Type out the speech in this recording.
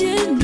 you